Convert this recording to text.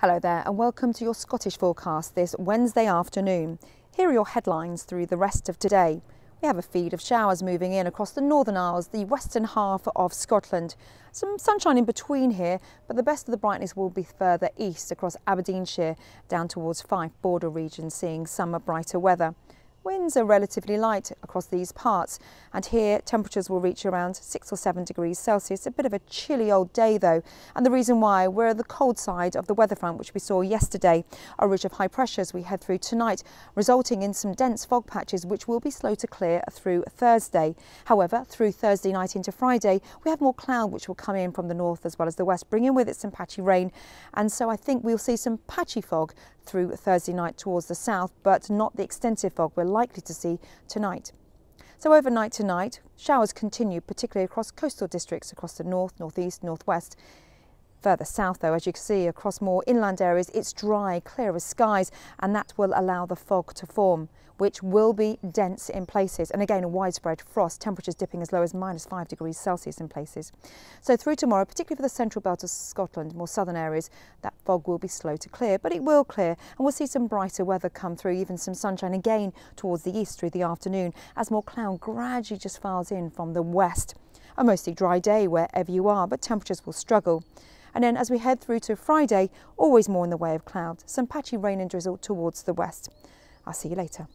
Hello there and welcome to your Scottish forecast this Wednesday afternoon. Here are your headlines through the rest of today. We have a feed of showers moving in across the Northern Isles, the western half of Scotland. Some sunshine in between here, but the best of the brightness will be further east across Aberdeenshire down towards Fife border regions, seeing summer brighter weather. Winds are relatively light across these parts and here temperatures will reach around 6 or 7 degrees Celsius. A bit of a chilly old day though and the reason why we're on the cold side of the weather front which we saw yesterday. A ridge of high pressure as we head through tonight resulting in some dense fog patches which will be slow to clear through Thursday. However through Thursday night into Friday we have more cloud which will come in from the north as well as the west bringing with it some patchy rain and so I think we'll see some patchy fog through Thursday night towards the south but not the extensive fog we're likely to see tonight. So overnight tonight, showers continue, particularly across coastal districts across the north, northeast, northwest. Further south, though, as you can see, across more inland areas, it's dry, clear skies, and that will allow the fog to form, which will be dense in places. And again, a widespread frost, temperatures dipping as low as minus five degrees Celsius in places. So through tomorrow, particularly for the central belt of Scotland, more southern areas, that fog will be slow to clear, but it will clear, and we'll see some brighter weather come through, even some sunshine again towards the east through the afternoon, as more cloud gradually just files in from the west. A mostly dry day wherever you are, but temperatures will struggle. And then as we head through to Friday, always more in the way of cloud, some patchy rain and drizzle towards the west. I'll see you later.